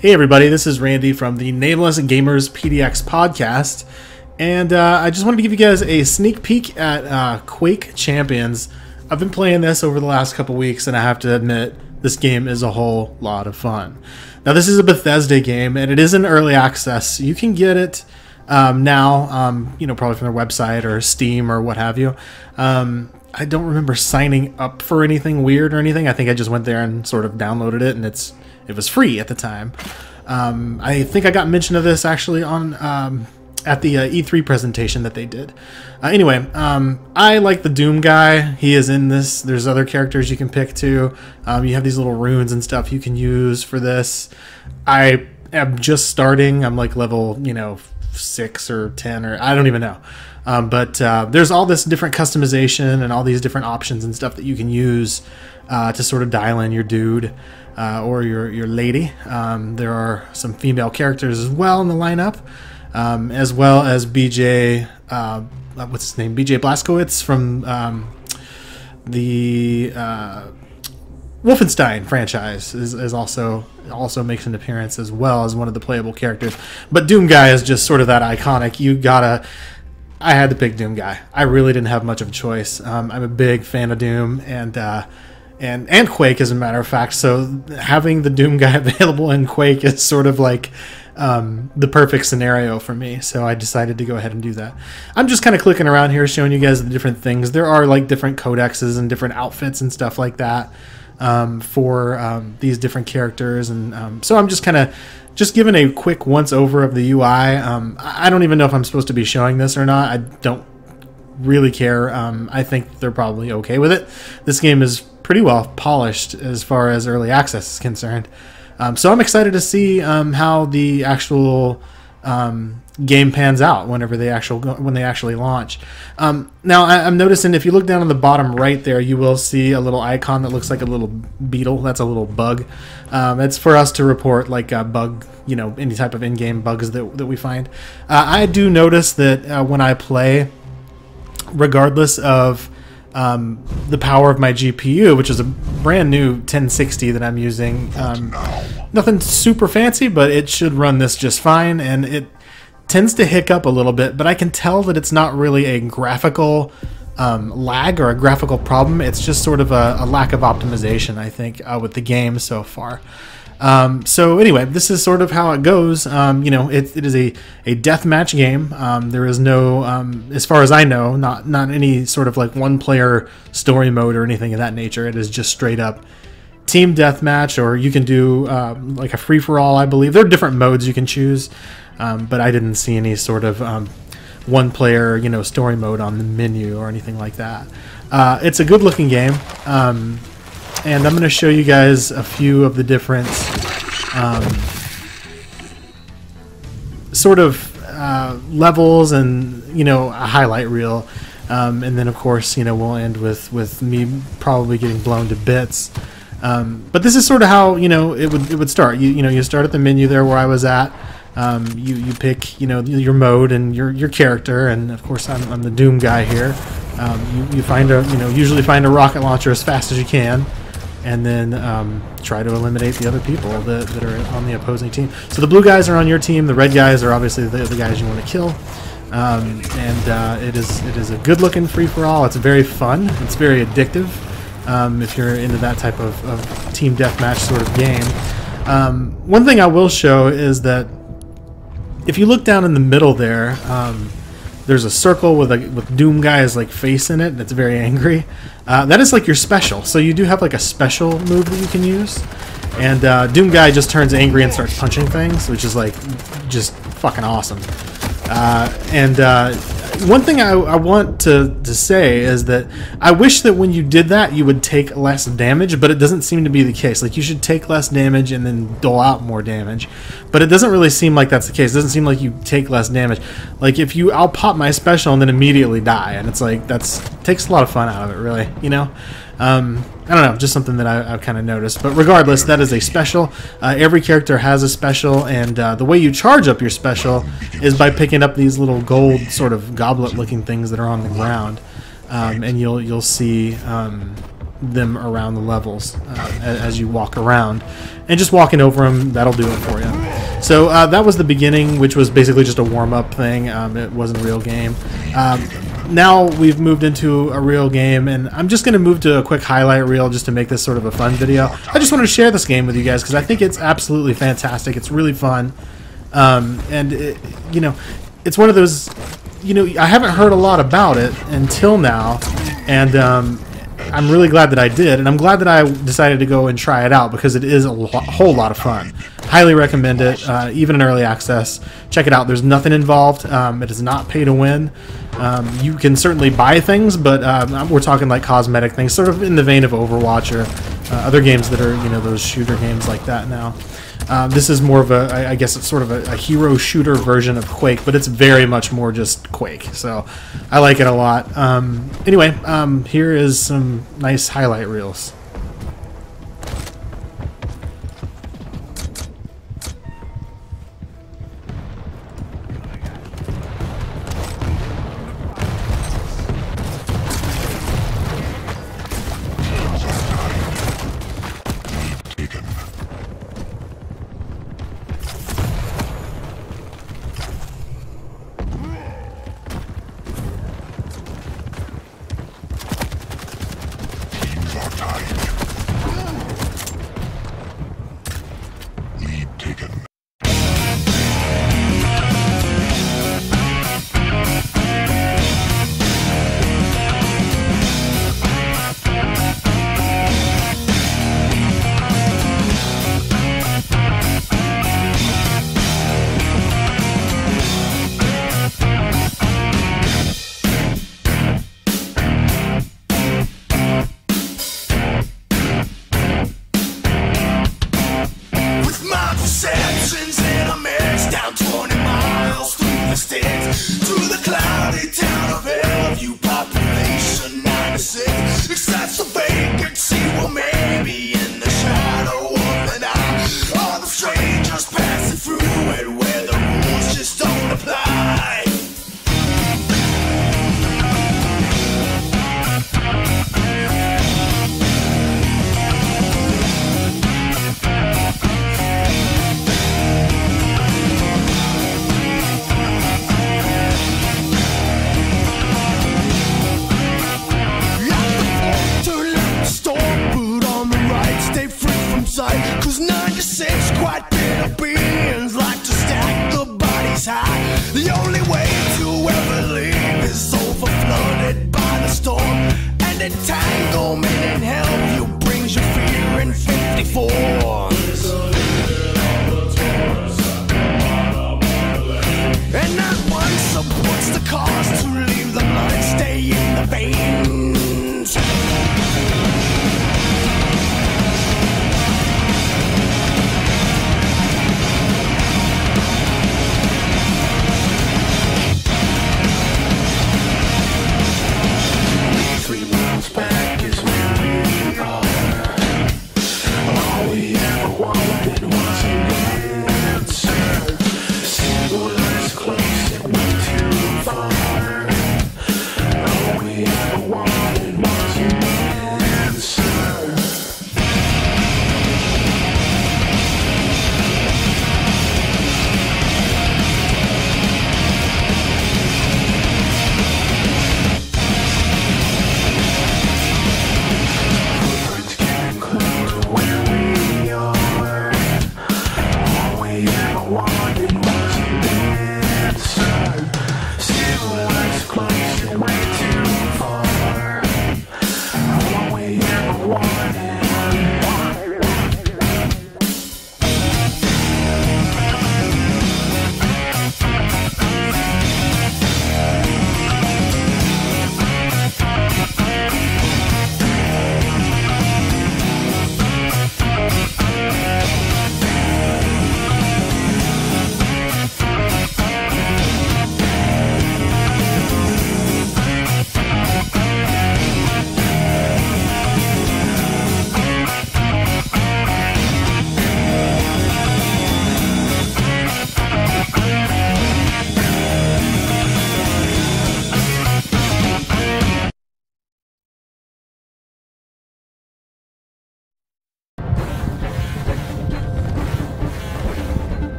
Hey, everybody, this is Randy from the Nameless Gamers PDX podcast. And uh, I just wanted to give you guys a sneak peek at uh, Quake Champions. I've been playing this over the last couple weeks, and I have to admit, this game is a whole lot of fun. Now, this is a Bethesda game, and it is in early access. You can get it um, now, um, you know, probably from their website or Steam or what have you. Um, I don't remember signing up for anything weird or anything. I think I just went there and sort of downloaded it, and it's it was free at the time. Um, I think I got mention of this actually on um, at the uh, E3 presentation that they did. Uh, anyway, um, I like the Doom guy. He is in this. There's other characters you can pick too. Um, you have these little runes and stuff you can use for this. I am just starting. I'm like level, you know, six or ten or I don't even know. Um, but uh, there's all this different customization and all these different options and stuff that you can use uh, to sort of dial in your dude uh, or your your lady. Um, there are some female characters as well in the lineup, um, as well as BJ. Uh, what's his name? BJ Blazkowicz from um, the uh, Wolfenstein franchise is, is also also makes an appearance as well as one of the playable characters. But Doom Guy is just sort of that iconic. You gotta. I had to pick Doom Guy. I really didn't have much of a choice. Um, I'm a big fan of Doom and uh, and and Quake, as a matter of fact. So having the Doom Guy available in Quake is sort of like um, the perfect scenario for me. So I decided to go ahead and do that. I'm just kind of clicking around here, showing you guys the different things. There are like different codexes and different outfits and stuff like that um, for um, these different characters, and um, so I'm just kind of just giving a quick once over of the UI. Um, I don't even know if I'm supposed to be showing this or not. I don't really care. Um, I think they're probably okay with it. This game is pretty well polished as far as early access is concerned. So I'm excited to see how the actual um, game pans out whenever they actual when they actually launch. Um, now I, am noticing if you look down on the bottom right there, you will see a little icon that looks like a little beetle. That's a little bug. Um, it's for us to report like a bug, you know, any type of in-game bugs that that we find. Uh, I do notice that uh, when I play, regardless of um, the power of my GPU, which is a brand new 1060 that I'm using. Um, nothing super fancy, but it should run this just fine, and it tends to hiccup a little bit, but I can tell that it's not really a graphical um, lag or a graphical problem. It's just sort of a, a lack of optimization, I think, uh, with the game so far. Um, so anyway, this is sort of how it goes. Um, you know, it, it is a, a deathmatch game. Um, there is no, um, as far as I know, not not any sort of like one player story mode or anything of that nature. It is just straight up team deathmatch, or you can do um, like a free for all. I believe there are different modes you can choose, um, but I didn't see any sort of one player you know story mode on the menu or anything like that. Uh, it's a good looking game and I'm going to show you guys a few of the different um, sort of uh, levels and you know a highlight reel. Um, and then of course you know we'll end with with me probably getting blown to bits. Um, but this is sort of how you know it would it would start. You you know you start at the menu there where I was at. Um, you you pick you know your mode and your your character. And of course I'm, I'm the Doom guy here. Um, you, you find a you know usually find a rocket launcher as fast as you can and then um, try to eliminate the other people that, that are on the opposing team. So the blue guys are on your team. The red guys are obviously the, the guys you want to kill. Um, and uh, it is it is a good looking free for all. It's very fun. It's very addictive um, if you're into that type of, of team deathmatch sort of game. Um, one thing I will show is that if you look down in the middle there, um, there's a circle with a with Doom guy's like face in it that's very angry. Uh, that is like your special. So you do have like a special move that you can use. And uh, Doom guy just turns angry and starts punching things, which is like just fucking awesome. Uh, and uh, one thing I, I, want to, to say is that I wish that when you did that, you would take less damage, but it doesn't seem to be the case. Like, you should take less damage and then dole out more damage. But it doesn't really seem like that's the case. It doesn't seem like you take less damage. Like, if you, I'll pop my special and then immediately die, and it's like, that's, takes a lot of fun out of it, really, you know? Um, I don't know, just something that I, have kind of noticed. But regardless, that is a special. Uh, every character has a special, and uh, the way you charge up your special is by picking up these little gold sort of goblet-looking things that are on the ground, um, and you'll you'll see. Um, them around the levels uh, as you walk around. And just walking over them, that'll do it for you. So uh, that was the beginning, which was basically just a warm-up thing. Um, it wasn't a real game. Now we've moved into a real game, and I'm just going to move to a quick highlight reel just to make this sort of a fun video. I just wanted to share this game with you guys because I think it's absolutely fantastic. It's really fun. Um, and, it, you know, it's one of those you know, I haven't heard a lot about it until now, and um, I'm really glad that I did, and I'm glad that I decided to go and try it out because it is a whole lot of fun. Highly recommend it, uh, even in early access. Check it out. There's nothing involved. Um, it is not pay to win. Um, you can certainly buy things, but um, we're talking like cosmetic things, sort of in the vein of Overwatch or uh, other games that are you know those shooter games like that now. Um, this is more of a, I guess it's sort of a, a, hero shooter version of Quake, but it's very much more just Quake. So I like it a lot. Um, anyway, um, here is some nice highlight reels. Wanted